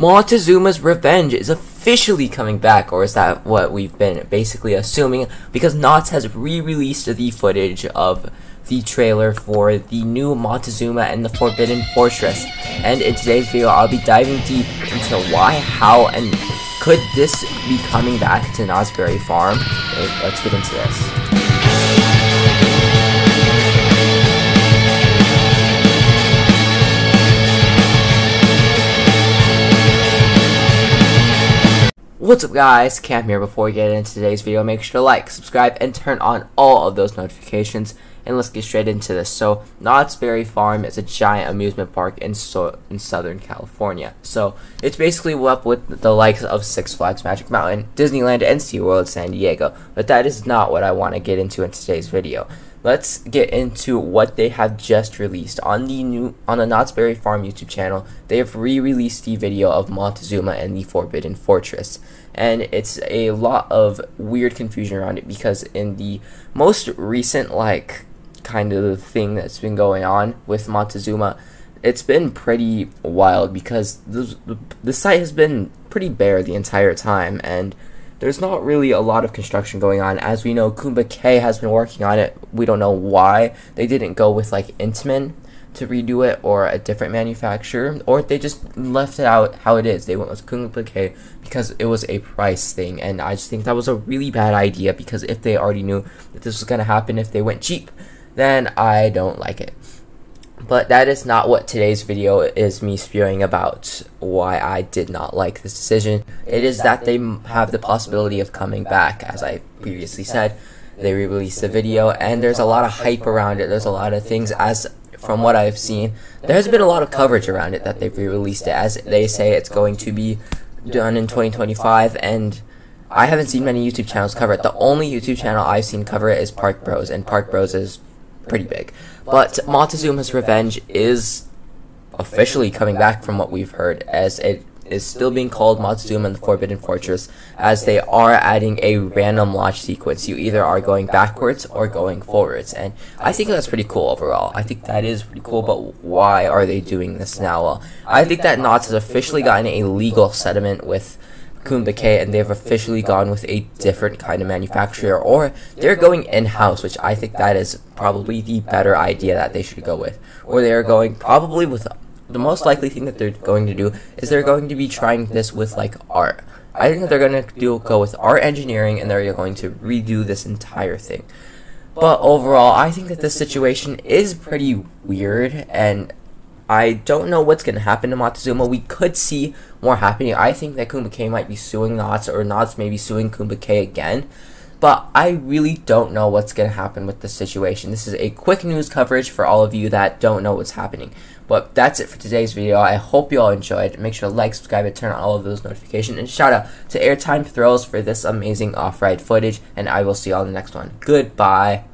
Montezuma's Revenge is officially coming back, or is that what we've been basically assuming? Because Knott's has re-released the footage of the trailer for the new Montezuma and the Forbidden Fortress. And in today's video, I'll be diving deep into why, how, and could this be coming back to Knott's Berry Farm? Let's get into this. What's up guys, Cam here. Before we get into today's video, make sure to like, subscribe, and turn on all of those notifications. And let's get straight into this. So, Knott's Berry Farm is a giant amusement park in, so in Southern California. So, it's basically up with the likes of Six Flags Magic Mountain, Disneyland, and SeaWorld San Diego. But that is not what I want to get into in today's video let's get into what they have just released on the new on the Knott's Berry Farm YouTube channel. They have re-released the video of Montezuma and the Forbidden Fortress, and it's a lot of weird confusion around it because in the most recent like kind of thing that's been going on with Montezuma, it's been pretty wild because the, the site has been pretty bare the entire time and there's not really a lot of construction going on. As we know, KumbaK has been working on it. We don't know why they didn't go with like Intamin to redo it or a different manufacturer, or they just left it out how it is. They went with KumbaK because it was a price thing, and I just think that was a really bad idea because if they already knew that this was going to happen if they went cheap, then I don't like it. But that is not what today's video is me spewing about why I did not like this decision. It is that they have the possibility of coming back, as I previously said. They re-released the video, and there's a lot of hype around it. There's a lot of things, as from what I've seen, there has been a lot of coverage around it that they've re-released it, as they say it's going to be done in 2025, and I haven't seen many YouTube channels cover it. The only YouTube channel I've seen cover it is Park Bros, and Park Bros is pretty big. But Montezuma's Revenge is officially coming back from what we've heard, as it is still being called Montezuma and the Forbidden Fortress, as they are adding a random launch sequence. You either are going backwards or going forwards, and I think that's pretty cool overall. I think that is pretty cool, but why are they doing this now? Well, I think that Knott's has officially gotten a legal settlement with KumbaK and they've officially gone with a different kind of manufacturer or they're going in-house which I think that is probably the better idea that they should go with. Or they're going probably with the most likely thing that they're going to do is they're going to be trying this with like art. I think that they're going to do go with art engineering and they're going to redo this entire thing. But overall I think that this situation is pretty weird and I don't know what's going to happen to Montezuma. We could see more happening. I think that KumbaK might be suing Knott's, or Knott's maybe suing KumbaK again. But I really don't know what's going to happen with this situation. This is a quick news coverage for all of you that don't know what's happening. But that's it for today's video. I hope you all enjoyed. Make sure to like, subscribe, and turn on all of those notifications. And shout out to Airtime Thrills for this amazing off-ride footage. And I will see you all in the next one. Goodbye.